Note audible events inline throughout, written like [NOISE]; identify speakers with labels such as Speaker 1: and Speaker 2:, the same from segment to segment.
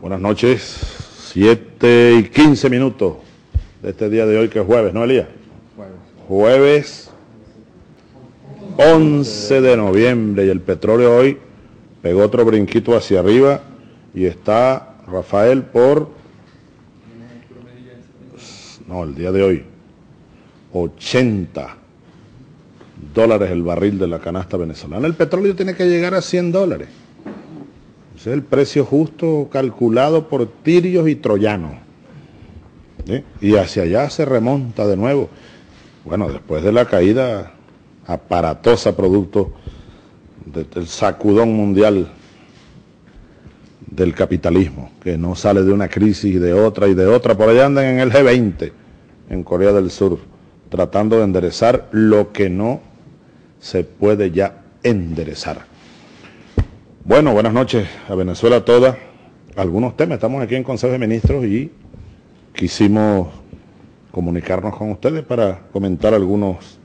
Speaker 1: Buenas noches, 7 y 15 minutos de este día de hoy que es jueves, ¿no, Elías? Jueves 11 de noviembre y el petróleo hoy pegó otro brinquito hacia arriba y está Rafael por... No, el día de hoy, 80 dólares el barril de la canasta venezolana. El petróleo tiene que llegar a 100 dólares. Ese es el precio justo calculado por tirios y troyanos. Y hacia allá se remonta de nuevo. Bueno, después de la caída aparatosa producto del sacudón mundial del capitalismo, que no sale de una crisis y de otra y de otra. Por allá andan en el G20, en Corea del Sur, tratando de enderezar lo que no se puede ya enderezar. Bueno, buenas noches a Venezuela toda. Algunos temas, estamos aquí en Consejo de Ministros y quisimos comunicarnos con ustedes para comentar algunos,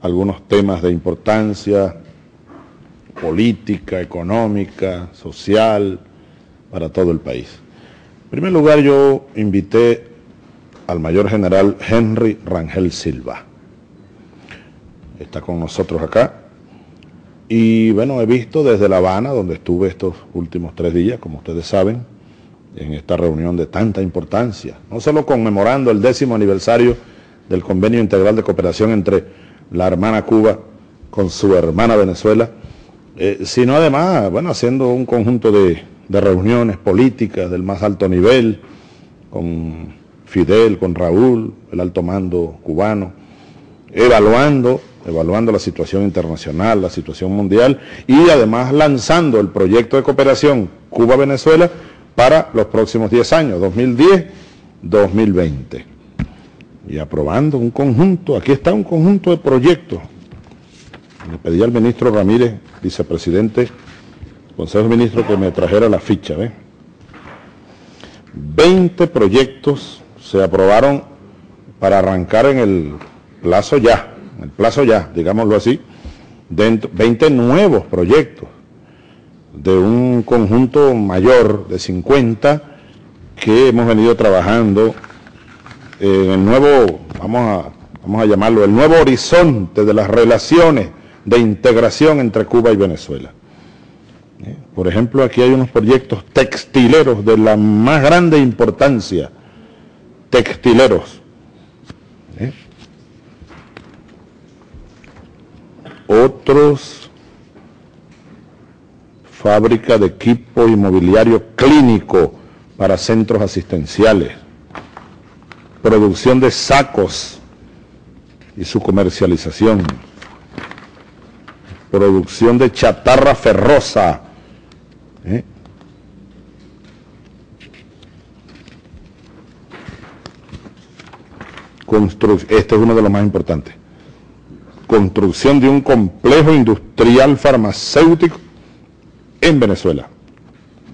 Speaker 1: algunos temas de importancia política, económica, social, para todo el país. En primer lugar, yo invité al mayor general Henry Rangel Silva. Está con nosotros acá. Y bueno, he visto desde La Habana, donde estuve estos últimos tres días, como ustedes saben, en esta reunión de tanta importancia, no solo conmemorando el décimo aniversario del Convenio Integral de Cooperación entre la hermana Cuba con su hermana Venezuela, eh, sino además, bueno, haciendo un conjunto de, de reuniones políticas del más alto nivel, con Fidel, con Raúl, el alto mando cubano, evaluando, evaluando la situación internacional, la situación mundial y además lanzando el proyecto de cooperación Cuba-Venezuela para los próximos 10 años, 2010-2020. Y aprobando un conjunto, aquí está un conjunto de proyectos. Le pedí al ministro Ramírez, vicepresidente Consejo de Ministros, que me trajera la ficha. ¿ve? 20 proyectos se aprobaron para arrancar en el plazo ya, el plazo ya, digámoslo así, dentro, 20 nuevos proyectos de un conjunto mayor de 50 que hemos venido trabajando en el nuevo, vamos a, vamos a llamarlo, el nuevo horizonte de las relaciones de integración entre Cuba y Venezuela. ¿Eh? Por ejemplo, aquí hay unos proyectos textileros de la más grande importancia, textileros. Otros, fábrica de equipo inmobiliario clínico para centros asistenciales, producción de sacos y su comercialización, producción de chatarra ferrosa, ¿eh? este es uno de los más importantes, construcción de un complejo industrial farmacéutico en Venezuela,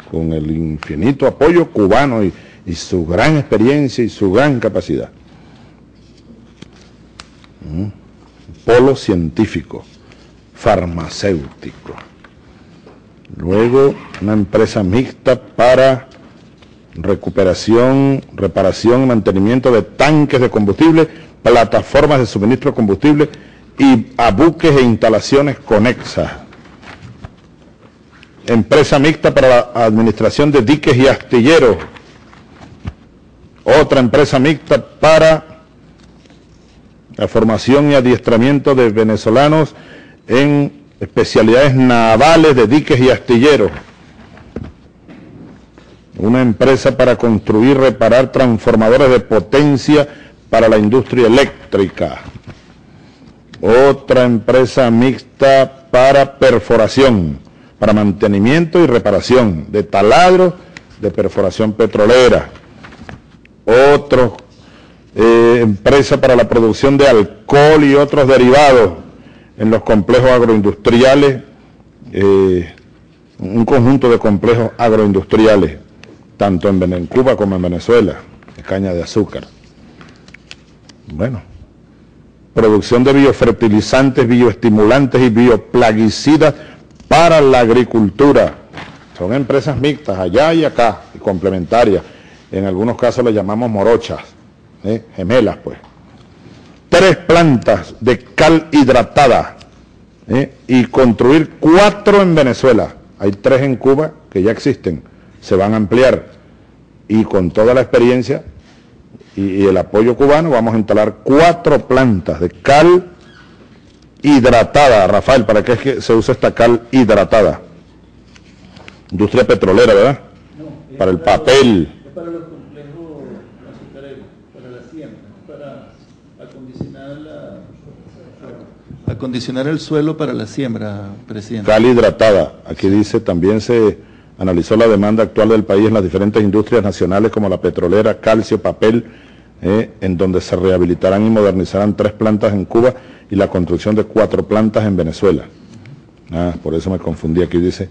Speaker 1: con el infinito apoyo cubano y, su gran experiencia y su gran capacidad. ¿Mm? Polo científico, farmacéutico. Luego, una empresa mixta para recuperación, reparación y mantenimiento de tanques de combustible, plataformas de suministro de combustible y a buques e instalaciones conexas. Empresa mixta para la administración de diques y astilleros. Otra empresa mixta para la formación y adiestramiento de venezolanos en especialidades navales de diques y astilleros. Una empresa para construir reparar transformadores de potencia para la industria eléctrica. Otra empresa mixta para perforación, para mantenimiento y reparación de taladros de perforación petrolera. Otra eh, empresa para la producción de alcohol y otros derivados en los complejos agroindustriales, eh, un conjunto de complejos agroindustriales, tanto en, Cuba como en Venezuela, de caña de azúcar. Bueno, producción de biofertilizantes, bioestimulantes y bioplaguicidas para la agricultura. son empresas mixtas, allá y acá, y complementarias. En algunos casos le llamamos morochas, ¿eh? gemelas pues. Tres plantas de cal hidratada ¿eh? y construir cuatro en Venezuela. Hay tres en Cuba que ya existen, se van a ampliar. Y con toda la experiencia y, el apoyo cubano vamos a instalar cuatro plantas de cal hidratada. Rafael, ¿para qué es que se usa esta cal hidratada? Industria petrolera, ¿verdad? para el papel.
Speaker 2: Es para los complejos azucareros, para la siembra, para acondicionar, la, acondicionar el suelo para la siembra, presidente.
Speaker 1: Cal hidratada. Aquí dice también se analizó la demanda actual del país en las diferentes industrias nacionales como la petrolera, calcio, papel, eh, en donde se rehabilitarán y modernizarán tres plantas en Cuba y la construcción de cuatro plantas en Venezuela. Ah, por eso me confundí. Aquí dice,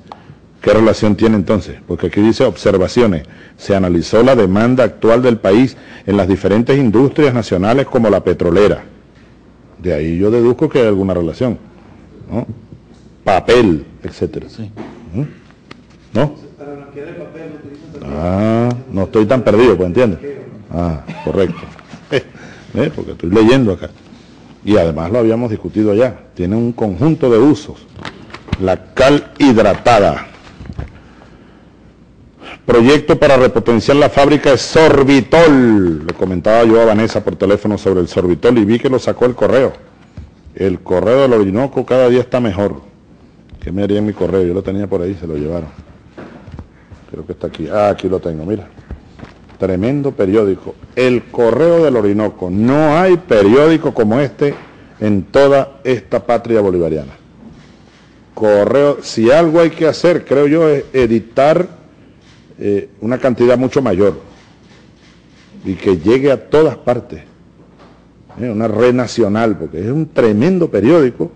Speaker 1: ¿qué relación tiene entonces? Porque aquí dice observaciones. Se analizó la demanda actual del país en las diferentes industrias nacionales como la petrolera. De ahí yo deduzco que hay alguna relación. ¿no? Papel, etcétera. Sí. ¿Mm? ¿No? Ah, no estoy tan perdido, pues entiendes. Ah, correcto. [LAUGHS] ¿Eh? Porque estoy leyendo acá. Y además lo habíamos discutido allá. Tiene un conjunto de usos. La cal hidratada. Proyecto para repotenciar la fábrica de sorbitol. Le comentaba yo a Vanessa por teléfono sobre el sorbitol y vi que lo sacó el correo. El correo del Orinoco cada día está mejor. ¿Qué me haría en mi correo? Yo lo tenía por ahí, se lo llevaron. Creo que está aquí. Ah, aquí lo tengo, mira. Tremendo periódico. El Correo del Orinoco. No hay periódico como este en toda esta patria bolivariana. Correo, si algo hay que hacer, creo yo, es editar eh, una cantidad mucho mayor y que llegue a todas partes. Eh, una red nacional, porque es un tremendo periódico,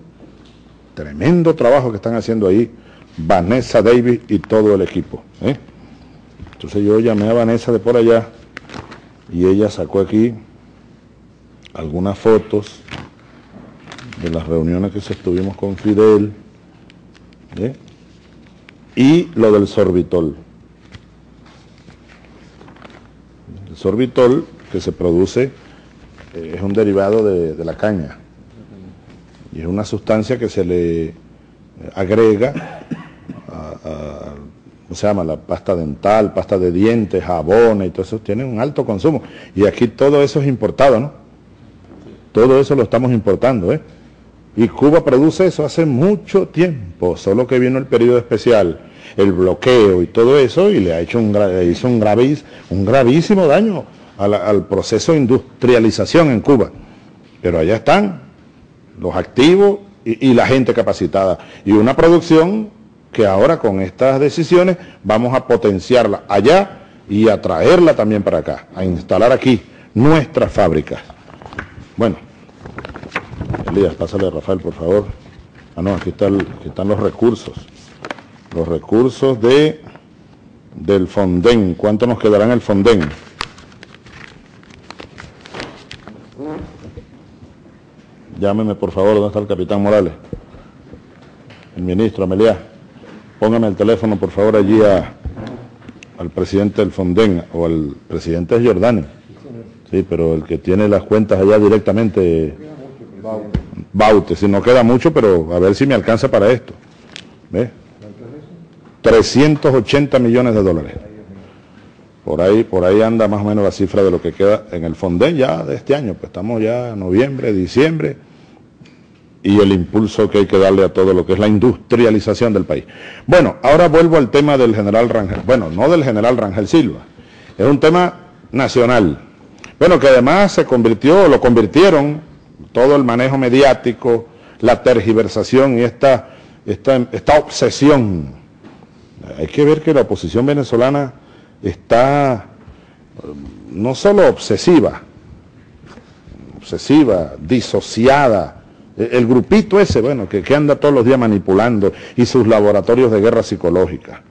Speaker 1: tremendo trabajo que están haciendo ahí Vanessa Davis y todo el equipo. ¿eh? Entonces yo llamé a Vanessa de por allá y ella sacó aquí algunas fotos de las reuniones que estuvimos con Fidel ¿eh? y lo del sorbitol. El sorbitol que se produce eh, es un derivado de, la caña y es una sustancia que se le agrega a ¿cómo se llama? La pasta dental, pasta de dientes, jabones y todo eso tiene un alto consumo. Y aquí todo eso es importado, ¿no? Todo eso lo estamos importando, ¿eh? Y Cuba produce eso hace mucho tiempo, solo que vino el periodo especial, el bloqueo y todo eso, y le ha hecho un, hizo un, un gravísimo daño al proceso de industrialización en Cuba. Pero allá están los activos y la gente capacitada. Y una producción que ahora con estas decisiones vamos a potenciarla allá y a traerla también para acá, a instalar aquí nuestras fábricas. Bueno, Elías, pásale a Rafael, por favor. Ah, no, aquí, están los recursos. Los recursos de del Fonden. ¿Cuánto nos quedará en el Fonden? Llámeme, por favor, ¿dónde está el capitán Morales? El ministro Amelia. Póngame el teléfono, por favor, allí al presidente del Fonden o al presidente de Jordania. Sí, pero el que tiene las cuentas allá directamente, Baute. Si no queda mucho, pero a ver si me alcanza para esto. ¿Ves? 380 millones de dólares. Por ahí, por ahí anda más o menos la cifra de lo que queda en el Fonden ya de este año. Pues estamos ya en noviembre, diciembre y el impulso que hay que darle a todo lo que es la industrialización del país. Bueno, ahora vuelvo al tema del general Rangel, bueno, no del general Rangel Silva, es un tema nacional. Bueno, que además se convirtió, lo convirtieron, todo el manejo mediático, la tergiversación y esta, esta, esta obsesión. Hay que ver que la oposición venezolana está no solo obsesiva, obsesiva, disociada, el grupito ese, bueno, que, anda todos los días manipulando y sus laboratorios de guerra psicológica.